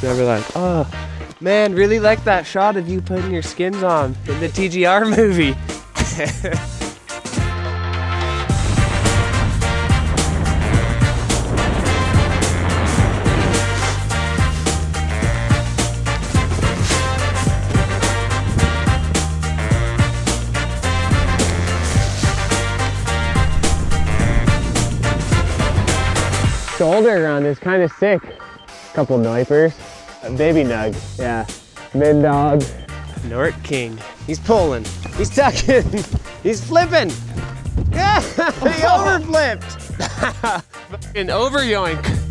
So like, oh, man, really like that shot of you putting your skins on in the TGR movie. Shoulder run is kind of sick. Couple Neupers. A baby nug, yeah. Mid dog. Nort King. He's pulling. He's tucking. He's flipping. Yeah, he overflipped. An over yoink.